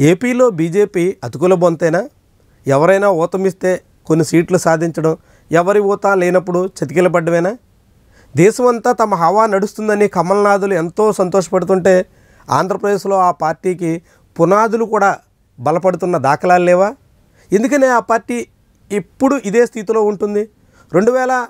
ఏపీలో బీజేపీ అతుకుల బొంతేనా? ఎవరైనా ఊతమిస్తే కొన్ని సీట్లు సాధించడం ఎవరి ఊత లేనప్పుడు చతికిలపడ్డమేనా దేశమంతా తమ హవా నడుస్తుందని కమల్నాథులు ఎంతో సంతోషపడుతుంటే ఆంధ్రప్రదేశ్లో ఆ పార్టీకి పునాదులు కూడా బలపడుతున్న దాఖలాలు లేవా? ఎందుకనే ఆ పార్టీ ఎప్పుడు ఇదే స్థితిలో ఉంటుంది? రెండు వేల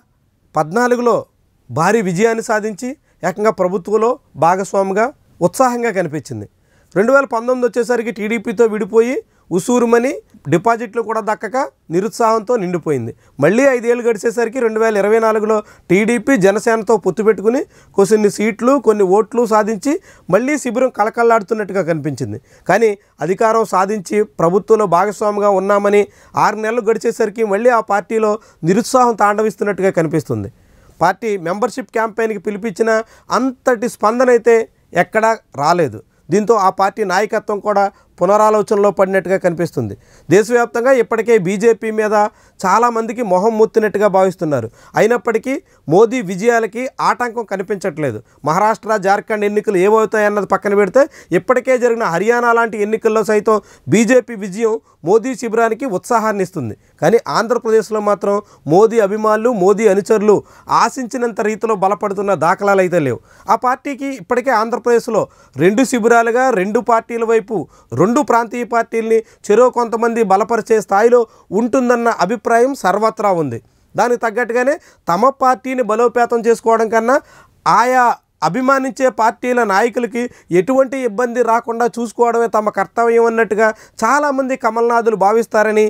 పద్నాలుగులో భారీ విజయాన్ని సాధించి ఏకంగా ప్రభుత్వంలో భాగస్వామిగా ఉత్సాహంగా కనిపించింది. రెండు వేల పంతొమ్మిది వచ్చేసరికి టీడీపీతో విడిపోయి ఉసూరుమని డిపాజిట్లు కూడా దక్కక నిరుత్సాహంతో నిండిపోయింది. మళ్ళీ ఐదేళ్ళు గడిచేసరికి రెండు వేల ఇరవై నాలుగులో టీడీపీ జనసేనతో పొత్తు పెట్టుకుని కొన్ని సీట్లు కొన్ని ఓట్లు సాధించి మళ్ళీ శిబిరం కలకల్లాడుతున్నట్టుగా కనిపించింది. కానీ అధికారం సాధించి ప్రభుత్వంలో భాగస్వామిగా ఉన్నామని ఆరు నెలలు గడిచేసరికి మళ్ళీ ఆ పార్టీలో నిరుత్సాహం తాండవిస్తున్నట్టుగా కనిపిస్తుంది. పార్టీ మెంబర్షిప్ క్యాంపెయిన్కి పిలిపించిన అంతటి స్పందన అయితే ఎక్కడా రాలేదు. దీంతో ఆ పార్టీ నాయకత్వం కూడా పునరాలోచనలో పడినట్టుగా కనిపిస్తుంది. దేశవ్యాప్తంగా ఇప్పటికే బీజేపీ మీద చాలామందికి మొహం ముత్తినట్టుగా భావిస్తున్నారు. అయినప్పటికీ మోదీ విజయాలకి ఆటంకం కనిపించట్లేదు. మహారాష్ట్ర జార్ఖండ్ ఎన్నికలు ఏమవుతాయన్నది పక్కన పెడితే ఇప్పటికే జరిగిన హర్యానా లాంటి ఎన్నికల్లో సైతం బీజేపీ విజయం మోదీ శిబిరానికి ఉత్సాహాన్ని ఇస్తుంది. కానీ ఆంధ్రప్రదేశ్లో మాత్రం మోదీ అభిమానులు మోదీ అనుచరులు ఆశించినంత రీతిలో బలపడుతున్న దాఖలాలు అయితే లేవు. ఆ పార్టీకి ఇప్పటికే ఆంధ్రప్రదేశ్లో రెండు శిబిరాలుగా రెండు పార్టీల వైపు రెండు ప్రాంతీయ పార్టీల్ని చెరో కొంతమంది బలపరిచే స్థాయిలో ఉంటుందన్న అభిప్రాయం సర్వత్రా ఉంది. దానికి తగ్గట్టుగానే తమ పార్టీని బలోపేతం చేసుకోవడం కన్నా ఆయా అభిమానించే పార్టీల నాయకులకి ఎటువంటి ఇబ్బంది రాకుండా చూసుకోవడమే తమ కర్తవ్యం అన్నట్టుగా చాలామంది కమల్నాథులు భావిస్తారని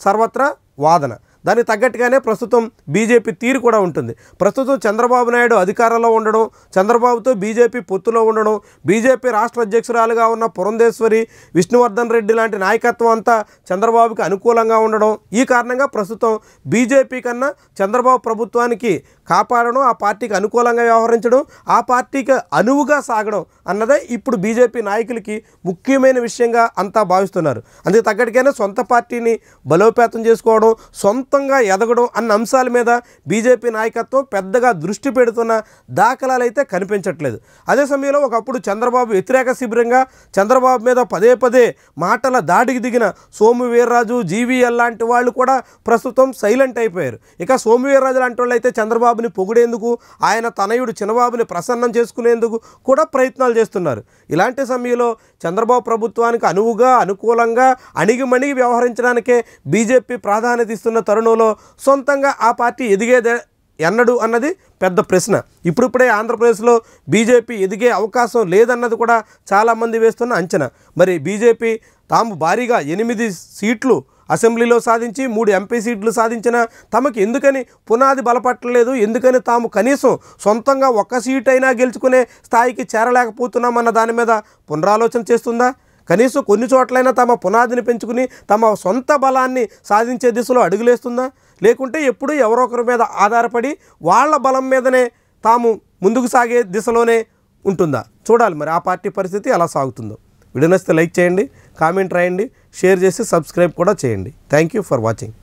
సర్వత్రా వాదన. దానికి తగ్గట్టుగానే ప్రస్తుతం బీజేపీ తీరు కూడా ఉంటుంది. ప్రస్తుతం చంద్రబాబు నాయుడు అధికారంలో ఉండడం చంద్రబాబుతో బీజేపీ పొత్తులో ఉండడం బీజేపీ రాష్ట్ర అధ్యక్షురాలుగా ఉన్న పురంధేశ్వరి విష్ణువర్ధన్ రెడ్డి లాంటి నాయకత్వం అంతా చంద్రబాబుకి అనుకూలంగా ఉండడం ఈ కారణంగా ప్రస్తుతం బీజేపీ కన్నా చంద్రబాబు ప్రభుత్వానికి కాపాడడం ఆ పార్టీకి అనుకూలంగా వ్యవహరించడం ఆ పార్టీకి అనువుగా సాగడం అన్నదే ఇప్పుడు బీజేపీ నాయకులకి ముఖ్యమైన విషయంగా అంతా భావిస్తున్నారు. అందుకు తగ్గట్టుగానే సొంత పార్టీని బలోపేతం చేసుకోవడం సొంతంగా ఎదగడం అన్న అంశాల మీద బీజేపీ నాయకత్వం పెద్దగా దృష్టి పెడుతున్న దాఖలాలు అయితే కనిపించట్లేదు. అదే సమయంలో ఒకప్పుడు చంద్రబాబు వ్యతిరేక శిబిరంగా చంద్రబాబు మీద పదే పదే మాటల దాడికి దిగిన సోము వీర్రాజు జీవీఎల్ లాంటి వాళ్ళు కూడా ప్రస్తుతం సైలెంట్ అయిపోయారు. ఇక సోము వీర్రాజు లాంటి వాళ్ళు అయితే చంద్రబాబుని పొగిడేందుకు ఆయన తనయుడు చిన్నబాబుని ప్రసన్నం చేసుకునేందుకు కూడా ప్రయత్నాలు చేస్తున్నారు. ఇలాంటి సమయంలో చంద్రబాబు ప్రభుత్వానికి అనువుగా అనుకూలంగా అణిగిమణిగి వ్యవహరించడానికే బీజేపీ ప్రాధాన్యత ఇస్తున్న తరుణంలో సొంతంగా ఆ పార్టీ ఎదిగేదే ఎన్నడు అన్నది పెద్ద ప్రశ్న. ఇప్పుడిప్పుడే ఆంధ్రప్రదేశ్లో బీజేపీ ఎదిగే అవకాశం లేదన్నది కూడా చాలామంది వేస్తున్న అంచనా. మరి బీజేపీ తాము భారీగా ఎనిమిది సీట్లు అసెంబ్లీలో సాధించి మూడు ఎంపీ సీట్లు సాధించిన తమకు ఎందుకని పునాది బలపట్టలేదు? ఎందుకని తాము కనీసం సొంతంగా ఒక్క సీట్ అయినా గెలుచుకునే స్థాయికి చేరలేకపోతున్నామన్న దాని మీద పునరాలోచన చేస్తుందా? కనీసం కొన్ని చోట్లైనా తమ పునాదిని పెంచుకుని తమ సొంత బలాన్ని సాధించే దిశలో అడుగులేస్తుందా? లేకుంటే ఎప్పుడూ ఎవరొకరి మీద ఆధారపడి వాళ్ళ బలం మీదనే తాము ముందుకు సాగే దిశలోనే ఉంటుందా? చూడాలి మరి ఆ పార్టీ పరిస్థితి ఎలా సాగుతుందో. వీడియో నచ్చితే లైక్ చేయండి. కామెంట్ రాయండి షేర్ చేసి సబ్స్క్రైబ్ కూడా చేయండి. Thank you for watching